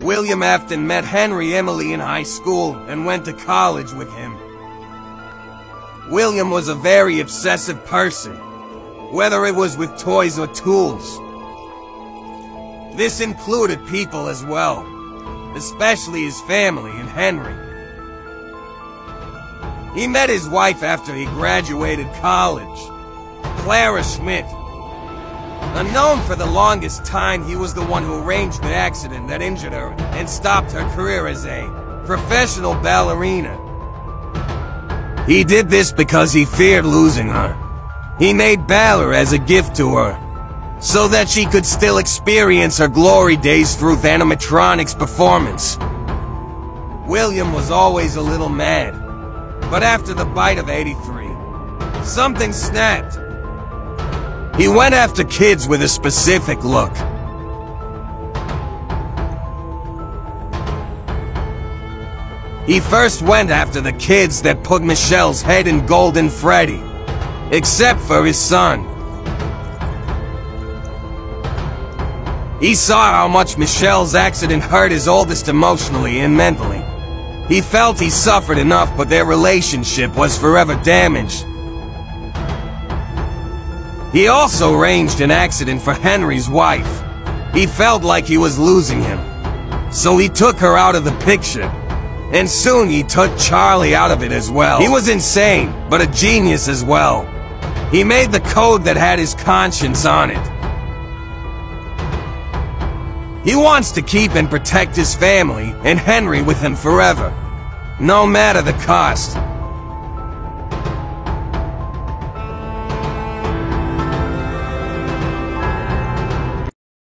William Afton met Henry Emily in high school and went to college with him. William was a very obsessive person, whether it was with toys or tools. This included people as well, especially his family and Henry. He met his wife after he graduated college, Clara Schmidt. Unknown for the longest time, he was the one who arranged the accident that injured her and stopped her career as a professional ballerina. He did this because he feared losing her. He made Ballora as a gift to her, so that she could still experience her glory days through animatronics performance. William was always a little mad, but after the bite of 83, something snapped. He went after kids with a specific look. He first went after the kids that put Michelle's head in Golden Freddy. Except for his son. He saw how much Michelle's accident hurt his oldest emotionally and mentally. He felt he suffered enough, but their relationship was forever damaged. He also arranged an accident for Henry's wife. He felt like he was losing him. So he took her out of the picture. And soon he took Charlie out of it as well. He was insane, but a genius as well. He made the code that had his conscience on it. He wants to keep and protect his family and Henry with him forever. No matter the cost.